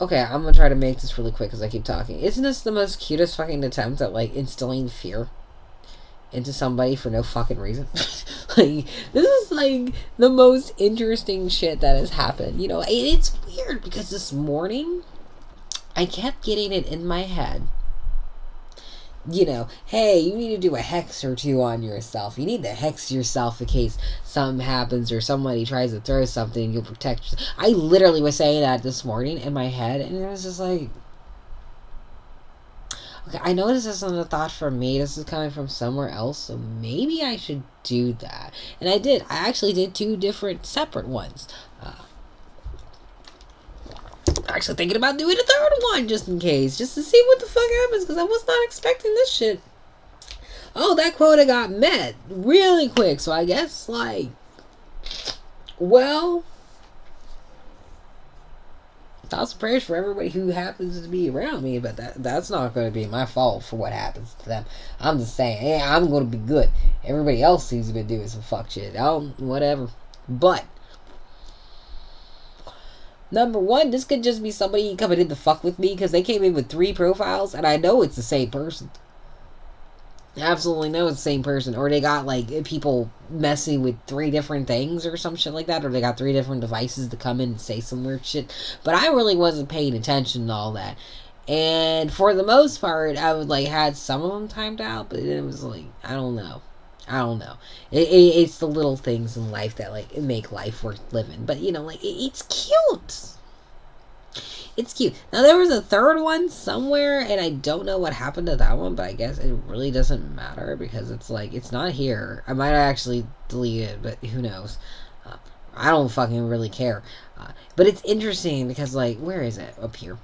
Okay, I'm gonna try to make this really quick because I keep talking. Isn't this the most cutest fucking attempt at like instilling fear into somebody for no fucking reason? like this is like the most interesting shit that has happened. You know, it, it's weird because this morning I kept getting it in my head you know, hey, you need to do a hex or two on yourself. You need to hex yourself in case something happens or somebody tries to throw something. You'll protect. Yourself. I literally was saying that this morning in my head, and it was just like, okay, I know this isn't a thought from me. This is coming from somewhere else, so maybe I should do that. And I did. I actually did two different separate ones. Actually thinking about doing a third one just in case, just to see what the fuck happens, because I was not expecting this shit. Oh, that quota got met really quick, so I guess, like, well, thoughts and prayers for everybody who happens to be around me, but that that's not going to be my fault for what happens to them. I'm just saying, hey, I'm going to be good. Everybody else seems to be doing some fuck shit. Oh, whatever. But Number one, this could just be somebody coming in to fuck with me because they came in with three profiles and I know it's the same person. absolutely know it's the same person. Or they got like people messing with three different things or some shit like that. Or they got three different devices to come in and say some weird shit. But I really wasn't paying attention to all that. And for the most part, I would like had some of them timed out, but it was like I don't know. I don't know. It, it, it's the little things in life that like make life worth living. But you know, like it, it's cute. It's cute. Now there was a third one somewhere, and I don't know what happened to that one. But I guess it really doesn't matter because it's like it's not here. I might actually delete it, but who knows? Uh, I don't fucking really care. Uh, but it's interesting because like where is it up here?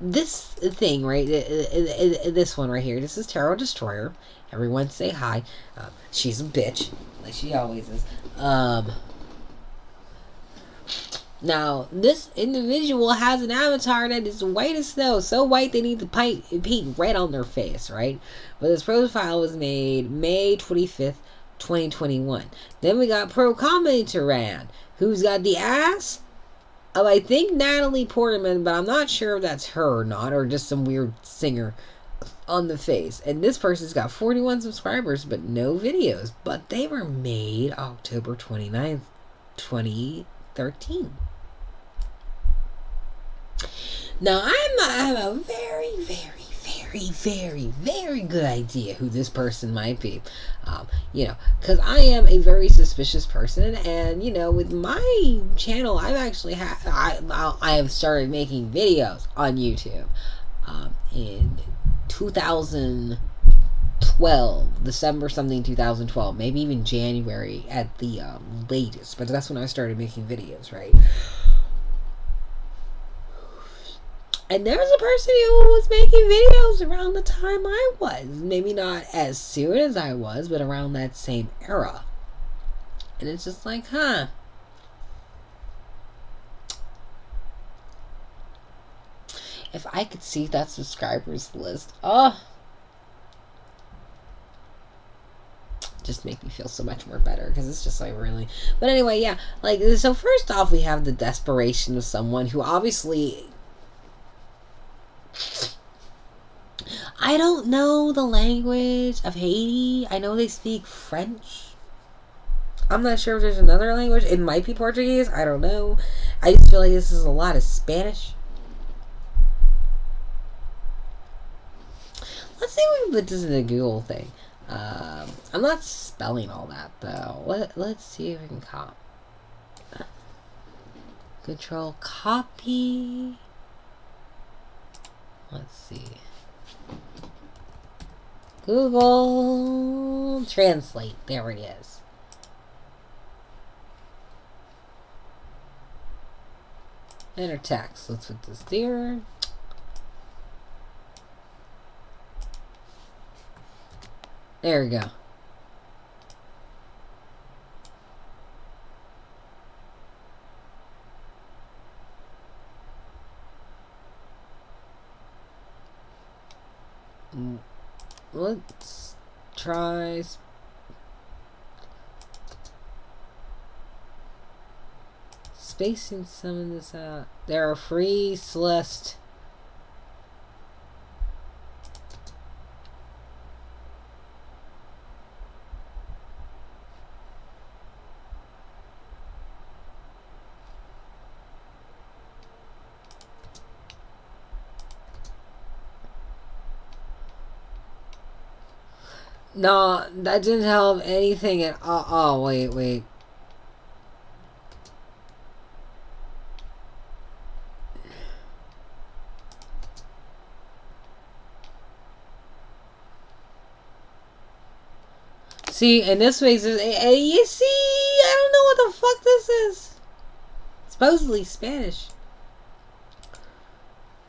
This thing right, this one right here. This is Tarot Destroyer. Everyone say hi. Uh, she's a bitch, like she always is. Um, now, this individual has an avatar that is white as snow, so white they need to paint, red on their face, right? But this profile was made May 25th, 2021. Then we got Pro Comedy Tyran, who's got the ass of, I think, Natalie Portman, but I'm not sure if that's her or not, or just some weird singer on the face. And this person's got 41 subscribers, but no videos. But they were made October 29th, 2013. Now, I'm, I have a very, very, very, very, very good idea who this person might be. Um, you know, because I am a very suspicious person, and you know, with my channel, I've actually had I I have started making videos on YouTube. Um, in 2012, December something 2012, maybe even January at the um, latest. But that's when I started making videos, right? And there was a person who was making videos around the time I was. Maybe not as soon as I was, but around that same era. And it's just like, huh. If I could see that subscribers list, oh, just make me feel so much more better because it's just like really but anyway yeah like so first off we have the desperation of someone who obviously I don't know the language of Haiti. I know they speak French. I'm not sure if there's another language. It might be Portuguese. I don't know. I just feel like this is a lot of Spanish. We put this is the Google thing. Um, I'm not spelling all that though. Let, let's see if we can cop. Control copy. Let's see. Google Translate. There it is. Enter text. Let's put this there. There we go. Let's try spacing some of this out. There are free Celeste. No, that didn't help anything at all. Oh, wait, wait. See, in this way, you see, I don't know what the fuck this is. Supposedly Spanish.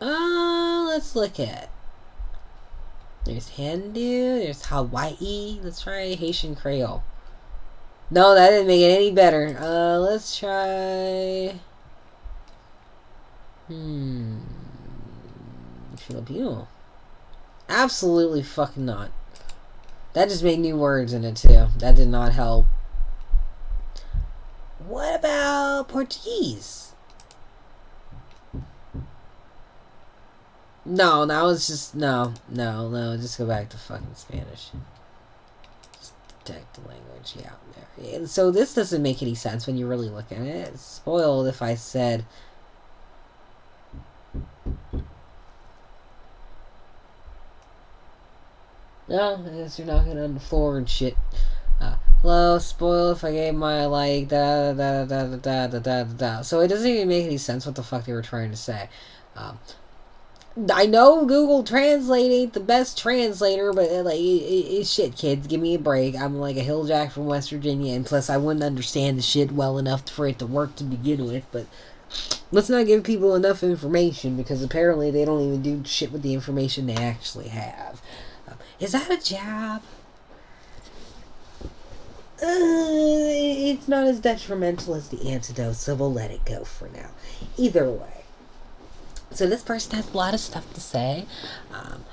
Uh, let's look at. There's Hindu, there's Hawaii. Let's try Haitian Creole. No, that didn't make it any better. Uh, let's try. Hmm. Filipino. Absolutely fucking not. That just made new words in it too. That did not help. What about Portuguese? No, that was just no, no, no. Just go back to fucking Spanish. Just detect the language, yeah. There. So this doesn't make any sense when you really look at it. It's spoiled if I said. No, I guess you're knocking on the floor and shit. Uh, hello, spoil if I gave my like da da da da da da da da. So it doesn't even make any sense what the fuck they were trying to say. Um, I know Google Translate ain't the best translator, but uh, like, it, it, shit, kids, give me a break. I'm like a hilljack from West Virginia, and plus, I wouldn't understand the shit well enough for it to work to begin with. But let's not give people enough information because apparently they don't even do shit with the information they actually have. Um, is that a jab? Uh, it's not as detrimental as the antidote, so we'll let it go for now. Either way. So this person has a lot of stuff to say. Um,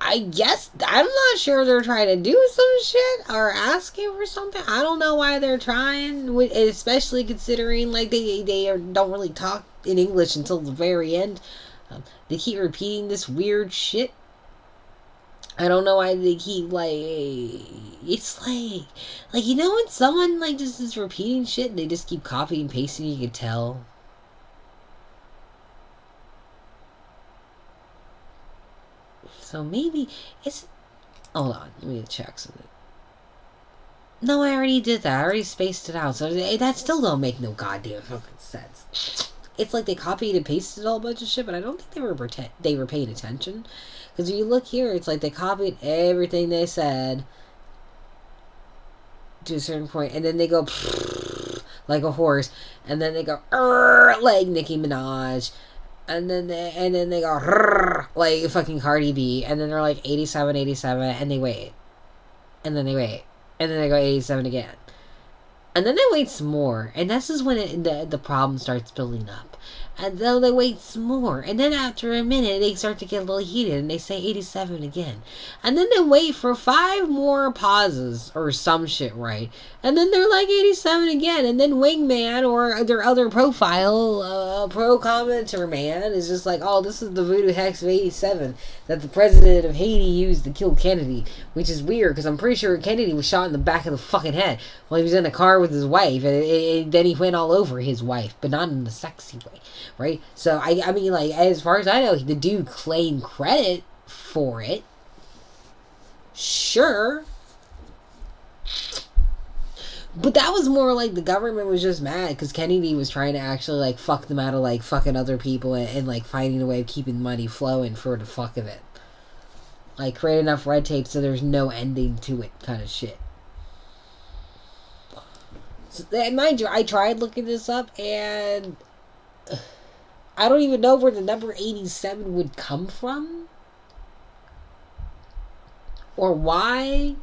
I guess I'm not sure they're trying to do some shit or asking for something. I don't know why they're trying, especially considering like they they don't really talk in English until the very end. Um, they keep repeating this weird shit. I don't know why they keep like it's like like you know when someone like just is repeating shit and they just keep copying and pasting you can tell So maybe it's. Hold on, let me check something. No, I already did that. I already spaced it out. So eh, that still don't make no goddamn fucking sense. It's like they copied and pasted all a bunch of shit, but I don't think they were pretend they were paying attention. Because if you look here, it's like they copied everything they said to a certain point, and then they go like a horse, and then they go like Nicki Minaj, and then they and then they go like fucking Cardi B, and then they're like 87, 87, and they wait, and then they wait, and then they go 87 again, and then they wait some more, and this is when it, the the problem starts building up, and then they wait some more, and then after a minute they start to get a little heated, and they say 87 again, and then they wait for five more pauses or some shit, right? And then they're like 87 again, and then Wingman or their other profile, uh, pro commenter man, is just like, oh, this is the voodoo hex of 87 that the president of Haiti used to kill Kennedy, which is weird because I'm pretty sure Kennedy was shot in the back of the fucking head while he was in a car with his wife, and it, then he went all over his wife, but not in a sexy way right? So I, I mean, like as far as I know, the dude claimed credit for it. Sure. But that was more like the government was just mad because Kennedy was trying to actually like fuck them out of like fucking other people and, and like finding a way of keeping money flowing for the fuck of it. Like create enough red tape so there's no ending to it, kind of shit. So, and mind you, I tried looking this up and I don't even know where the number 87 would come from. Or why.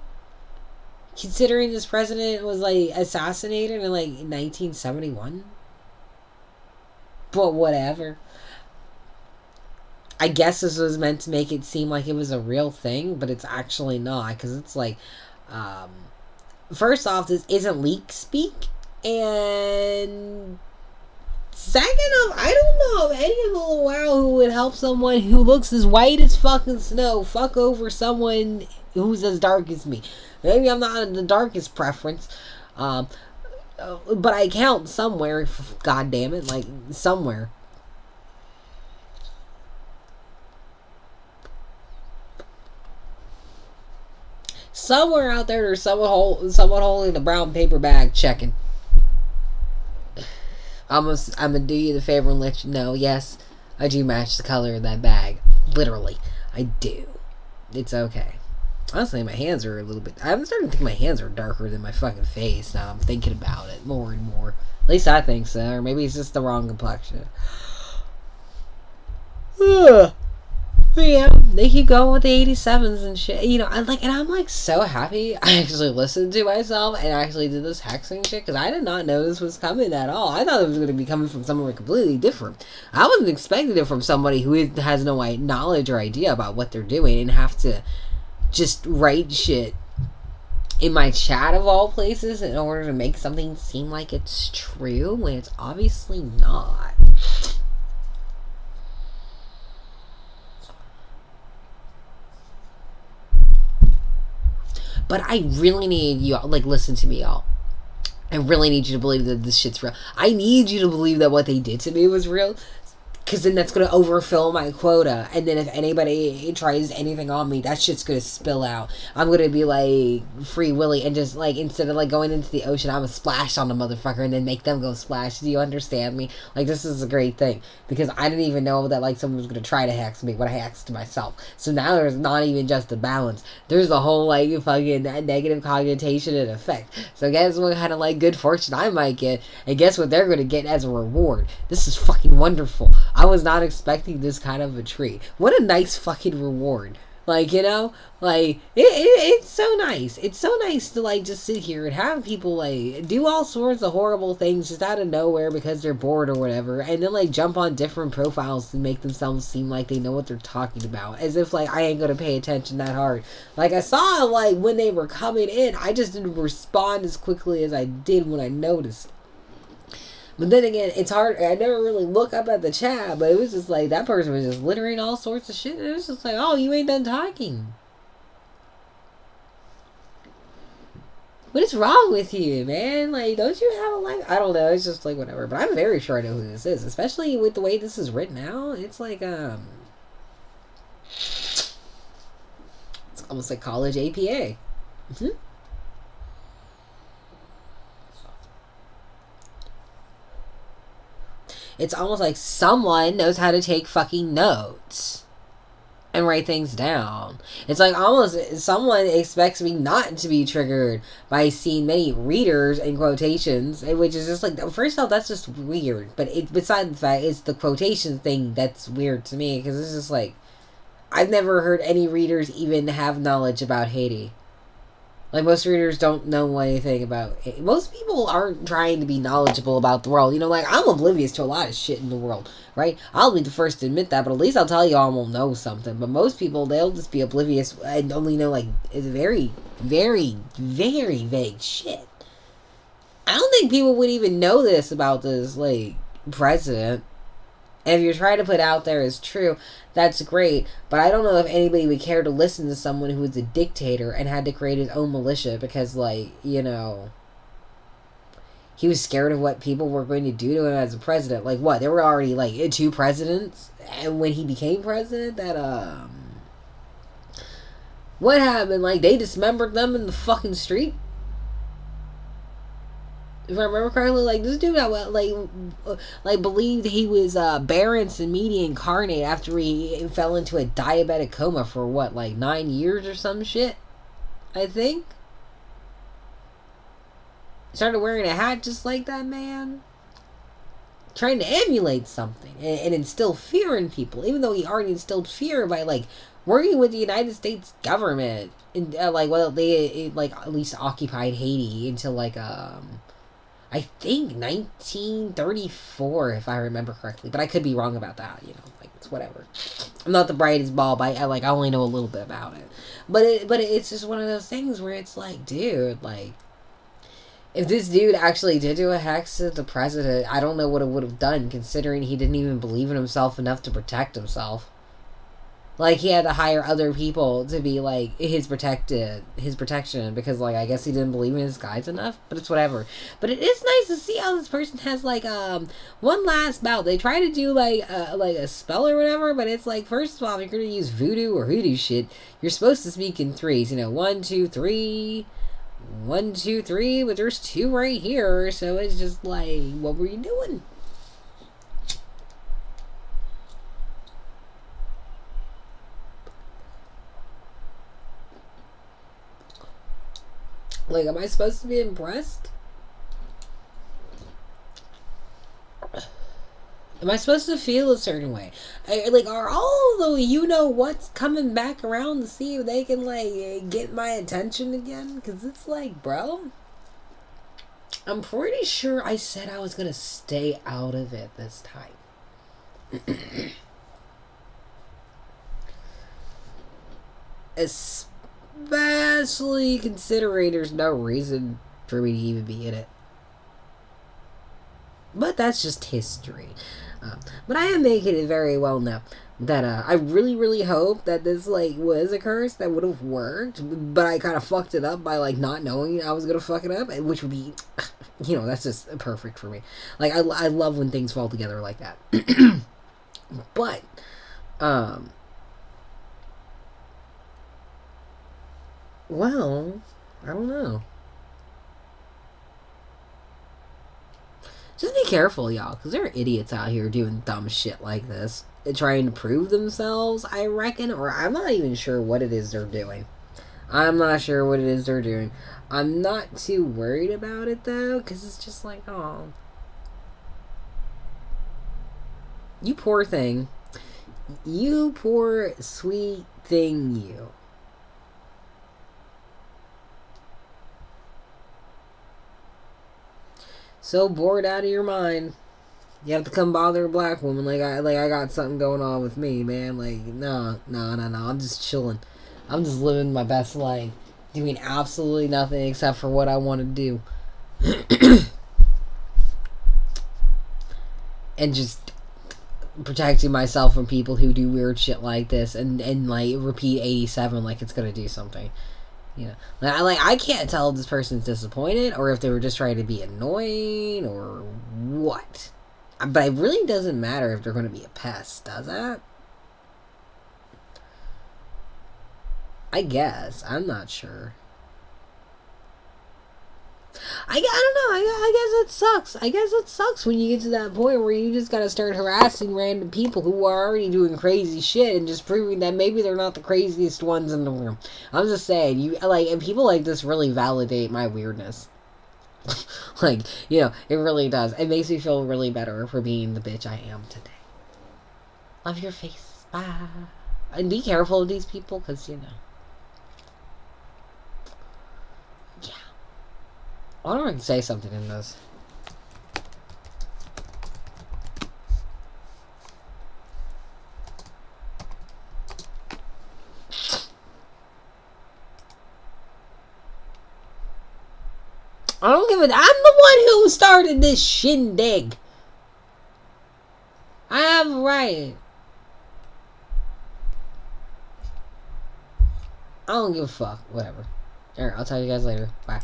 Considering this president was like assassinated in like 1971. But whatever. I guess this was meant to make it seem like it was a real thing, but it's actually not because it's like, um, first off, this isn't leet speak, and Second of, I don't know of any of the wow who would help someone who looks as white as fucking snow fuck over someone who's as dark as me. Maybe I'm not the darkest preference, um, uh, but I count somewhere. God damn it, like somewhere. Somewhere out there, there's someone, hold, someone holding a brown paper bag checking. I'm gonna, I'm gonna do you the favor and let you know, yes, I do match the color of that bag. Literally, I do. It's okay. Honestly, my hands are a little bit. I'm starting to think my hands are darker than my fucking face now. I'm thinking about it more and more. At least I think so. Or maybe it's just the wrong complexion. Yeah, they keep going with the 87s and shit. You know, I'm like, and I'm like so happy I actually listened to myself and actually did this hexing shit because I did not know this was coming at all. I thought it was going to be coming from somewhere completely different. I wasn't expecting it from somebody who has no knowledge or idea about what they're doing and have to just write shit in my chat of all places in order to make something seem like it's true when it's obviously not. But I really need you, all like listen to me y'all. I really need you to believe that this shit's real. I need you to believe that what they did to me was real because then that's going to overfill my quota. And then if anybody tries anything on me that shit's going to spill out. I'm going to be like free willy and just like instead of like going into the ocean i'm going to splash on a motherfucker and then make them go splash. Do you understand me? Like this is a great thing. Because i didn't even know that like someone was going to try to hex me when i hexed myself. So now there's not even just the balance. There's the whole like fucking negative connotation and effect. So guess what kind of like good fortune i might get? And guess what they're going to get as a reward? This is fucking wonderful I was not expecting this kind of a treat. What a nice fucking reward. Like, you know, like, it, it, it's so nice. It's so nice to, like, just sit here and have people, like, do all sorts of horrible things just out of nowhere because they're bored or whatever. And then, like, jump on different profiles and make themselves seem like they know what they're talking about. As if, like, I ain't gonna pay attention that hard. Like, I saw, like, when they were coming in, I just didn't respond as quickly as I did when I noticed. But then again, it's hard. I never really look up at the chat, but it was just like that person was just littering all sorts of shit. And It was just like, oh, you ain't done talking. What is wrong with you, man? Like, don't you have a life? I don't know. It's just like whatever. But I'm very sure I know who this is, especially with the way this is written out. It's like um, it's almost like college APA. Mm-hmm. It's almost like someone knows how to take fucking notes and write things down. It's like almost someone expects me not to be triggered by seeing many readers and quotations, eh, which is just like first off that's just weird. But it beside the fact it's the quotation thing that's weird to me because it's just like I've never heard any readers even have knowledge about Haiti. Like most readers don't know anything about it. Most people aren't trying to be knowledgeable about the world. You know, like I'm oblivious to a lot of shit in the world, right? I'll be the first to admit that, but at least I'll tell you I will know something. But most people, they'll just be oblivious and only know like very, very, very vague shit. I don't think people would even know this about this like president. If you're trying to put out there is true, that's great. But I don't know if anybody would care to listen to someone who was a dictator and had to create his own militia because, like, you know, he was scared of what people were going to do to him as a president. Like, what? There were already, like, two presidents and when he became president that, um. What happened? Like, they dismembered them in the fucking street? If I remember correctly, like this dude, I like, like believed he was uh, Baron Samedi incarnate after he fell into a diabetic coma for what, like nine years or some shit. I think. Started wearing a hat just like that man. Trying to emulate something and, and instill fear in people, even though he already instilled fear by like working with the United States government and uh, like well they like at least occupied Haiti until like um I think 1934, if I remember correctly, but I could be wrong about that. You know, like it's whatever. I'm not the brightest bulb. I, I like I only know a little bit about it, but it but it's just one of those things where it's like, dude, like if this dude actually did do a hex to the president, I don't know what it would have done, considering he didn't even believe in himself enough to protect himself. Like he had to hire other people to be like his protected his protection because like I guess he didn't believe in his guys enough, but it's whatever. But it is nice to see how this person has like um one last bout. They try to do like a, like a spell or whatever, but it's like first of all, if you're gonna use voodoo or hoodoo shit, you're supposed to speak in threes. You know, one, two, three, one, two, three. But there's two right here, so it's just like, what were you doing? Like, am I supposed to be impressed? Am I supposed to feel a certain way? I, like, are all the you know what's coming back around to see if they can like get my attention again? Because it's like, bro, I'm pretty sure I said I was gonna stay out of it this time. Especially considering there's no reason for me to even be in it. But that's just history. Uh, but I am making it very well now that uh, I really, really hope that this like was a curse that would have worked, but I kind of fucked it up by like not knowing I was gonna fuck it up, which would be, you know, that's just perfect for me. Like I, I love when things fall together like that. but, um, well, I don't know. Just be careful, y'all, because there are idiots out here doing dumb shit like this. Trying to prove themselves, I reckon, or I'm not even sure what it is they're doing. I'm not sure what it is they're doing. I'm not too worried about it, though, because it's just like, oh. You poor thing. You poor, sweet thing, you. So bored out of your mind. You have to come bother a black woman like I like I got something going on with me, man. Like no, no, no, no. I'm just chilling. I'm just living my best life, doing absolutely nothing except for what I want to do, and just protecting myself from people who do weird shit like this and and like repeat 87 like it's gonna do something. You know, I, like I can't tell if this person's disappointed or if they were just trying to be annoying or what. Uh, but it really doesn't matter if they're going to be a pest, does it? I guess. I'm not sure. I, I don't know. I, I guess it sucks. I guess it sucks when you get to that point where you just gotta start harassing random people who are already doing crazy shit and just proving that maybe they're not the craziest ones in the room. I'm just saying, you like, and people like this really validate my weirdness. like, you know, it really does. It makes me feel really better for being the bitch I am today. Love your face. Bye. And be careful of these people, because, you know. I I can say something in this. I don't give a. I'm the one who started this shindig. I have a right. I don't give a fuck. Whatever. Alright, I'll tell you guys later. Bye.